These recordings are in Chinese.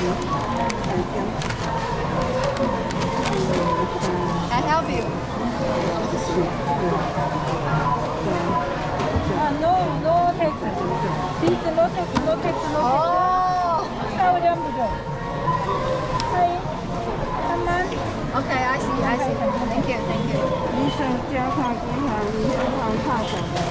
Thank you. I help you? No, no no no no. Oh! Okay, I see, I see. Thank you, thank you.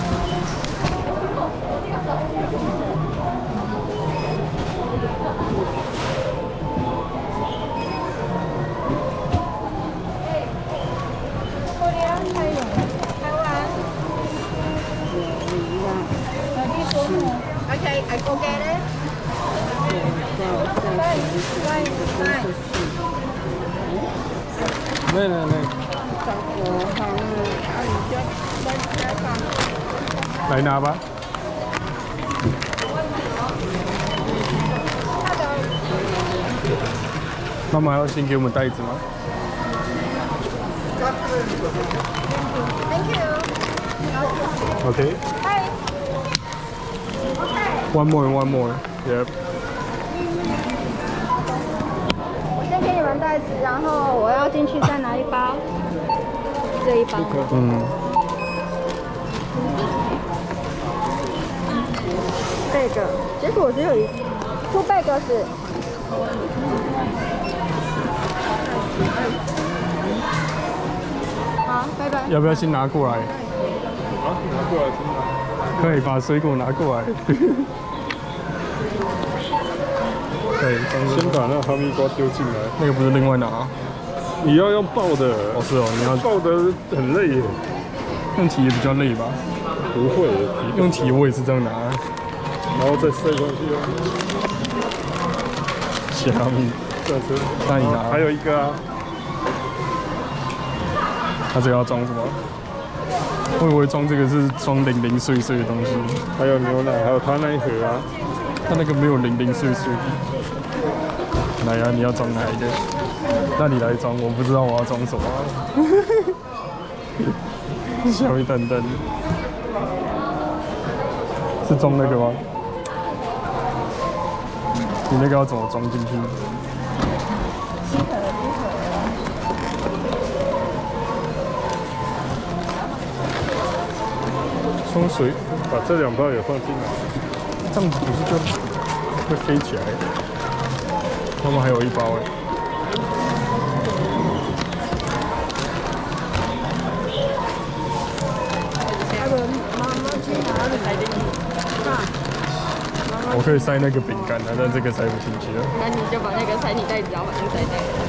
么？OK，I go get it。来来来。没没没，来拿吧。妈妈要先给我们袋子吗？Thank you。Okay. One more, one more. Yep. 我先给你们袋子，然后我要进去再拿一包，这一包。嗯，这个，结果只有一 two bag 是。好，拜拜。要不要先拿过来？啊，拿过来。可以把水果拿过来。对，先把那哈密瓜丢进来。那个不是另外拿？你要用抱的，哦，是哦，你要抱的很累耶。用提也比较累吧？不会，用提我也是这样拿。然后再塞过去哦。虾米，下车。那你拿还有一个啊，它这个要装什么？我以为装这个是装零零碎碎的东西，还有牛奶，还有他那一盒啊。他那个没有零零碎碎。来呀、你要装哪一个？那你来装，我不知道我要装什么。小一等等，是装那个吗？你那个要怎么装进去？冲水，把这两包也放进来。这样子不是就会飞起来？他们还有一包哎。我可以塞那个饼干的，但这个塞不进去了。那你就把那个塞你袋子，然后把那个塞袋。